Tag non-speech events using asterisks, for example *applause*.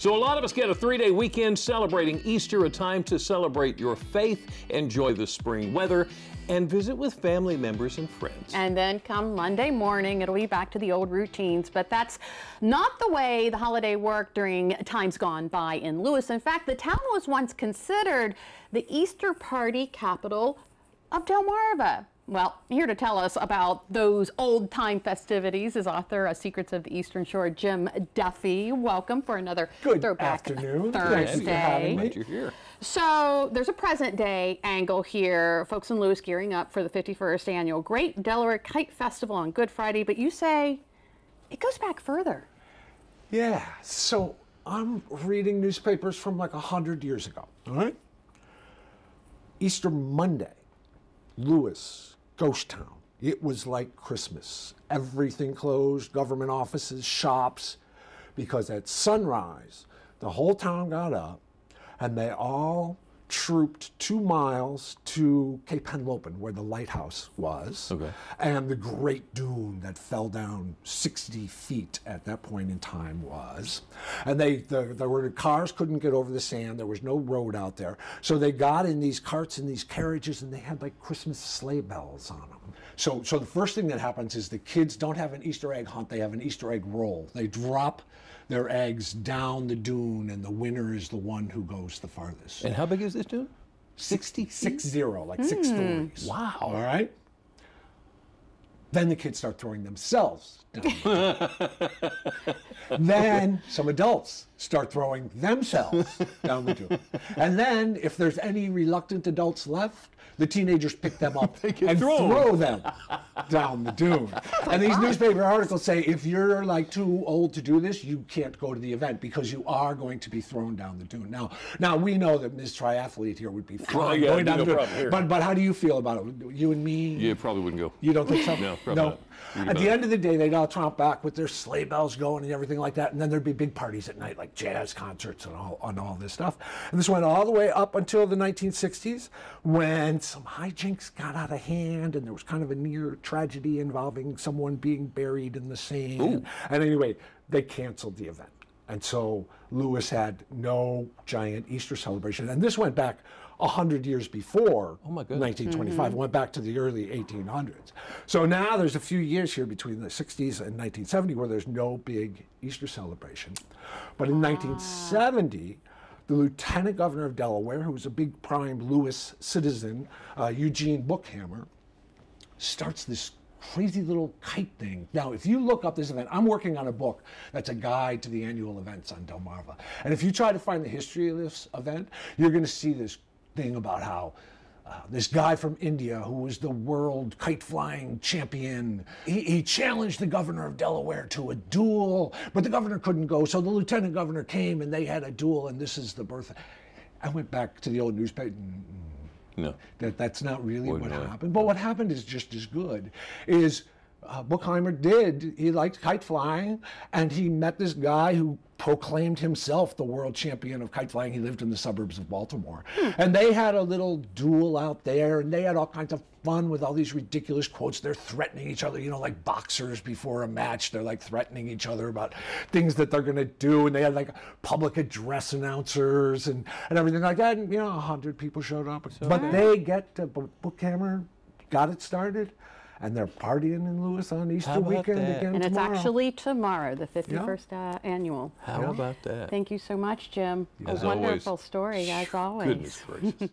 So, a lot of us get a three day weekend celebrating Easter, a time to celebrate your faith, enjoy the spring weather, and visit with family members and friends. And then come Monday morning, it'll be back to the old routines. But that's not the way the holiday worked during times gone by in Lewes. In fact, the town was once considered the Easter party capital of Delmarva. Well, here to tell us about those old time festivities is author of Secrets of the Eastern Shore, Jim Duffy. Welcome for another Good Throwback afternoon. Thursday. Thanks for having me. Glad you're here. So there's a present day angle here. Folks in Lewes gearing up for the 51st annual Great Delaware Kite Festival on Good Friday, but you say it goes back further. Yeah, so I'm reading newspapers from like a hundred years ago. All right. Easter Monday, Lewes, ghost town. It was like Christmas. Everything closed, government offices, shops, because at sunrise, the whole town got up and they all trooped two miles to Cape Henlopen, where the lighthouse was, Okay. and the great dune that fell down 60 feet at that point in time was. And they, the, there were cars couldn't get over the sand. There was no road out there, so they got in these carts and these carriages, and they had like Christmas sleigh bells on them. So, so the first thing that happens is the kids don't have an Easter egg hunt; they have an Easter egg roll. They drop their eggs down the dune, and the winner is the one who goes the farthest. And how big is this dune? 60 six zero, like six hmm. stories. Wow. All right. Then the kids start throwing themselves down. the *laughs* then some adults start throwing themselves down the dune. And then, if there's any reluctant adults left, the teenagers pick them up *laughs* and thrown. throw them down the dune. And these newspaper articles say if you're like too old to do this, you can't go to the event because you are going to be thrown down the dune. Now, now we know that Ms. Triathlete here would be *laughs* fine yeah, going down no the dune. But but how do you feel about it? You and me? Yeah, probably wouldn't go. You don't think so? No, no. At the end of the day, they'd all tromp back with their sleigh bells going and everything like that, and then there'd be big parties at night, like jazz concerts and all and all this stuff. And this went all the way up until the 1960s, when some hijinks got out of hand, and there was kind of a near tragedy involving someone being buried in the sand. And anyway, they canceled the event. And so Lewes had no giant Easter celebration. And this went back 100 years before Oh, my goodness. 1925, went back to the early 1800s. So now there's a few years here between the 60s and 1970 where there's no big Easter celebration. But in 1970, the lieutenant governor of Delaware, who was a big prime Lewes citizen, uh, Eugene Bookhammer, starts this crazy little kite thing. Now, if you look up this event, I'm working on a book that's a guide to the annual events on Delmarva. And if you try to find the history of this event, you're going to see this thing about how uh, this guy from India, who was the world kite flying champion, he, he challenged the governor of Delaware to a duel, but the governor couldn't go. So the lieutenant governor came and they had a duel, and this is the birth. I went back to the old newspaper. No. That that's not really Wouldn't what happened. But what happened is just as good. Is uh, Bookhammer did he liked kite flying, and he met this guy who proclaimed himself the world champion of kite flying. He lived in the suburbs of Baltimore, and they had a little duel out there, and they had all kinds of fun with all these ridiculous quotes. They're threatening each other, you know, like boxers before a match. They're like threatening each other about things that they're going to do, and they had like public address announcers and, and everything like that. And you know, a hundred people showed up, but they get to Bookhammer, got it started, and they're partying in Lewes on Easter weekend that? again And it's actually tomorrow, the 51st uh, annual. How about that? Thank you so much, Jim. As a always. wonderful story, as always. Goodness gracious. *laughs*